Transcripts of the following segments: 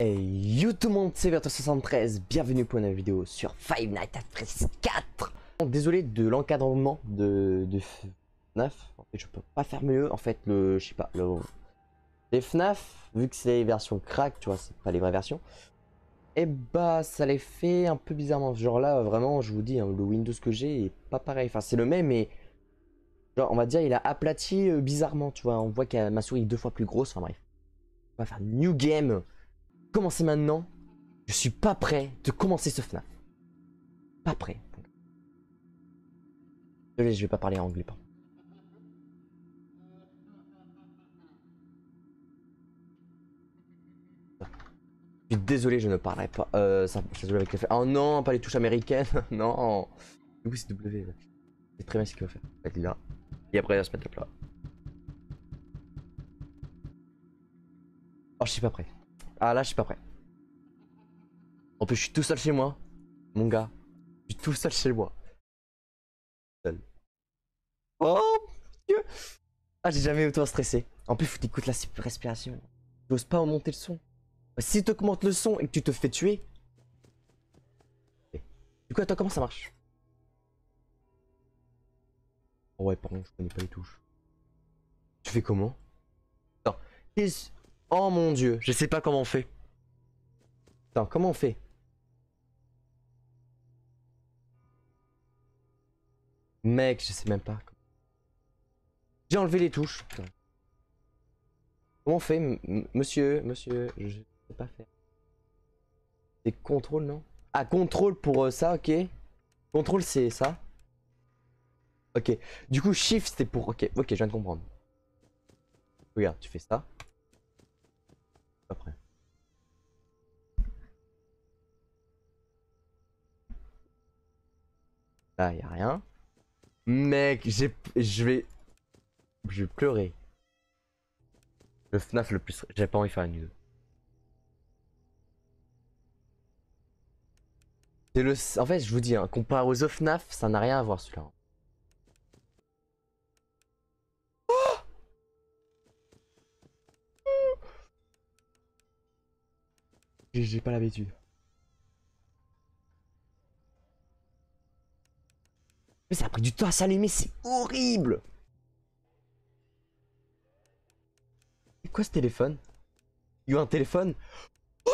Hey yo tout le monde, c'est Verto73, bienvenue pour une nouvelle vidéo sur Five Nights at Freddy's 4 Désolé de l'encadrement de, de FNAF, en fait je peux pas faire mieux, en fait le, je sais pas, le, les FNAF, vu que c'est les versions crack, tu vois, c'est pas les vraies versions, et eh bah ça les fait un peu bizarrement, genre là vraiment je vous dis, hein, le Windows que j'ai est pas pareil, enfin c'est le même mais genre on va dire il a aplati euh, bizarrement, tu vois, on voit que ma souris deux fois plus grosse, enfin bref. On va faire New Game commencer maintenant. Je suis pas prêt de commencer ce FNAF. Pas prêt. Désolé, je vais pas parler anglais. Pardon. Je suis désolé, je ne parlerai pas. Euh, ça, joue avec les Oh non, pas les touches américaines. non. Du coup, c'est W. C'est très bien ce qu'il va faire. Être là. Et après, il va se mettre. Oh, je suis pas prêt. Ah là, je suis pas prêt. En plus, je suis tout seul chez moi. Mon gars. Je suis tout seul chez moi. Seul. Oh Dieu Ah, j'ai jamais autant stressé. En plus, faut t'écouter la respiration. J'ose pas augmenter le son. Si tu augmentes le son et que tu te fais tuer. Du coup, attends, comment ça marche? Oh ouais, pardon, je connais pas les touches. Tu fais comment? Non. Oh mon dieu, je sais pas comment on fait. Attends, comment on fait? Mec, je sais même pas. J'ai enlevé les touches. Comment on fait Monsieur, monsieur, je sais pas faire. C'est contrôle, non? Ah, contrôle pour euh, ça, ok. Contrôle, c'est ça. Ok. Du coup, shift, c'était pour... Ok, ok, je viens de comprendre. Regarde, tu fais ça. Après. Là, y a rien. Mec, j'ai, je vais, je vais pleurer. Le FNAF le plus, j'ai pas envie de faire une vidéo. C'est le, en fait, je vous dis, hein, comparé aux FNAF, ça n'a rien à voir celui-là. J'ai pas l'habitude. Mais ça a pris du temps à s'allumer, c'est horrible C'est quoi ce téléphone? Il y a un téléphone? Oh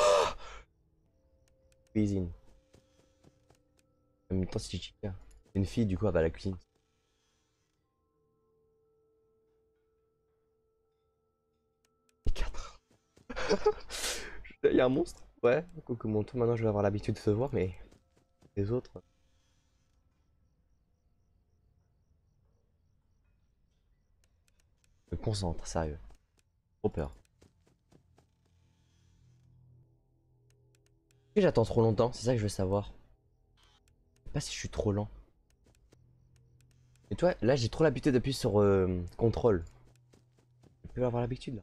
Cuisine. En même temps, c'est chica. Une fille, du coup, elle va à la cuisine. quatre. Il y a un monstre Ouais, que mon tour maintenant je vais avoir l'habitude de se voir, mais les autres. Je me concentre, sérieux. Trop peur. j'attends trop longtemps? C'est ça que je veux savoir. Je sais pas si je suis trop lent. Et toi, là j'ai trop l'habitude d'appuyer sur euh, contrôle. Je peux avoir l'habitude là.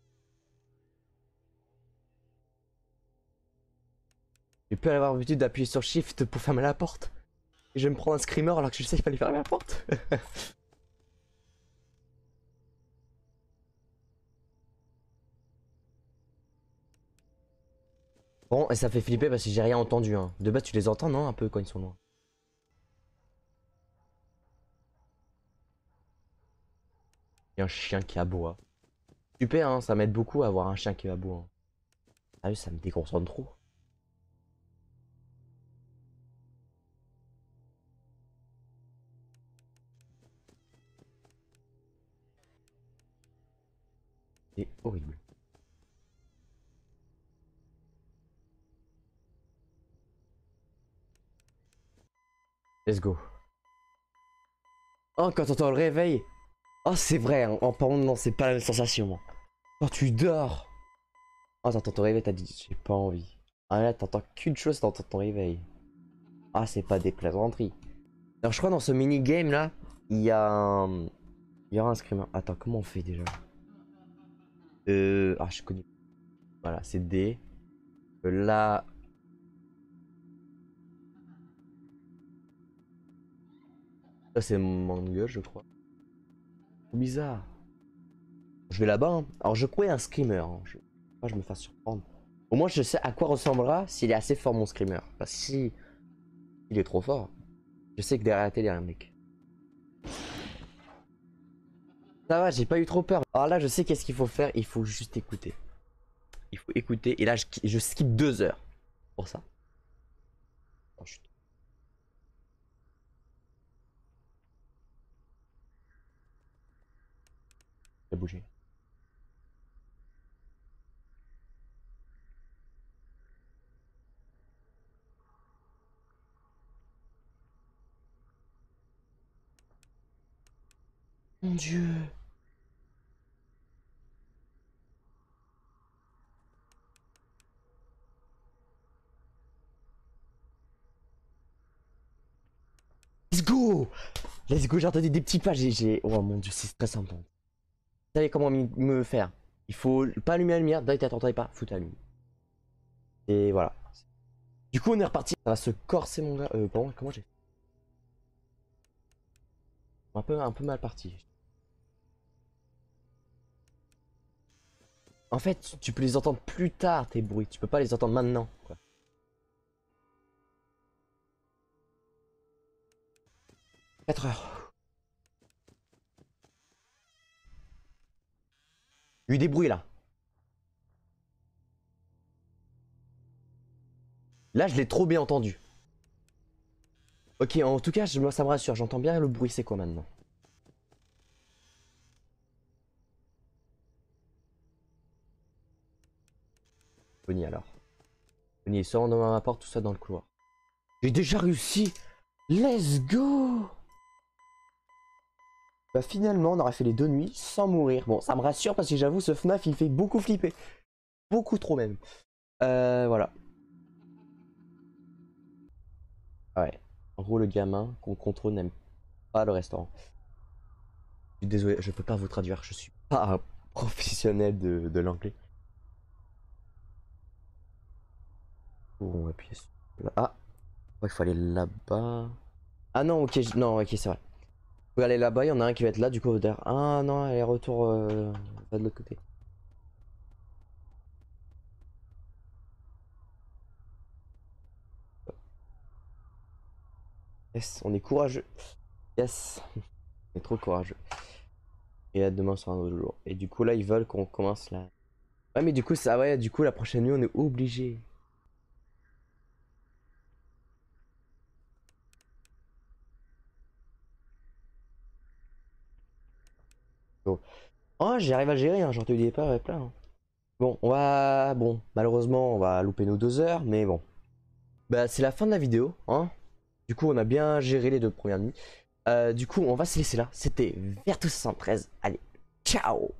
J'ai pu avoir l'habitude d'appuyer sur Shift pour fermer la porte. Et je vais me prendre un screamer alors que je sais qu'il fallait fermer la porte. bon, et ça fait flipper parce que j'ai rien entendu. Hein. De base, tu les entends, non Un peu quand ils sont loin? Il y a un chien qui aboie. Super, hein, ça m'aide beaucoup à avoir un chien qui aboie. Ah oui, ça me déconcentre trop. C'est horrible. Let's go. Oh, quand t'entends le réveil. Oh, c'est vrai, hein. en parlant non, c'est pas la même sensation. Quand tu dors. Oh, t'entends ton réveil, t'as dit, j'ai pas envie. Ah là, t'entends qu'une chose, t'entends ton réveil. Ah, c'est pas des plaisanteries. Alors, je crois dans ce mini-game là, il y a un... Il un screamer. Attends, comment on fait déjà? Euh... Ah, je connais. Voilà, c'est D. Euh, là... Ça, c'est mon gueule, je crois. Bizarre. Je vais là-bas. Hein. Alors, je crois un screamer. Hein. Je... Pas je me fasse surprendre. Au moins, je sais à quoi ressemblera s'il est assez fort mon screamer. Parce que si il est trop fort, je sais que derrière la télé, il y a un mec. Ça va, j'ai pas eu trop peur. Alors là, je sais qu'est-ce qu'il faut faire. Il faut juste écouter. Il faut écouter. Et là, je, je skip deux heures pour ça. Oh. Il a bougé. Mon dieu. Go Let's go, j'ai entendu des petits pas, j'ai... Oh mon dieu, c'est stressant. Vous savez comment me faire Il faut pas allumer la lumière, d'ailleurs t'entendais pas, foutre la lumière. Et voilà. Du coup on est reparti, ça va se corser mon gars. Euh, bon, comment j'ai un peu, un peu mal parti. En fait, tu peux les entendre plus tard, tes bruits. Tu peux pas les entendre maintenant. Quatre heures. Il y a eu des bruits là. Là, je l'ai trop bien entendu. Ok, en tout cas, ça me rassure. J'entends bien le bruit. C'est quoi maintenant? Bonnie alors. Bonnie sort dans ma porte, tout ça dans le couloir. J'ai déjà réussi Let's go Bah finalement, on aurait fait les deux nuits sans mourir. Bon, ça me rassure parce que j'avoue, ce FNAF, il fait beaucoup flipper. Beaucoup trop même. Euh, voilà. Ouais. En gros, le gamin qu'on contrôle n'aime pas le restaurant. Je suis désolé, je peux pas vous traduire. Je suis pas un professionnel de, de l'anglais. on va appuyer sur... Ah Il faut aller là-bas. Ah non, ok, non, ok, c'est vrai. Faut aller là-bas, il y en a un qui va être là, du coup, derrière. Ah non, allez, retour euh, de l'autre côté. Yes, on est courageux. Yes, on est trop courageux. Et là, demain sera un autre jour. Et du coup, là, ils veulent qu'on commence là. Ouais, mais du coup, ça, ouais, du coup, la prochaine nuit, on est obligé. Oh, j'arrive à gérer, hein, j'en te dis pas, plein. Hein. Bon, on va... Bon, malheureusement, on va louper nos deux heures, mais bon. Bah, c'est la fin de la vidéo, hein. Du coup, on a bien géré les deux premières nuits. Euh, du coup, on va se laisser là. C'était Vertus 113. Allez, ciao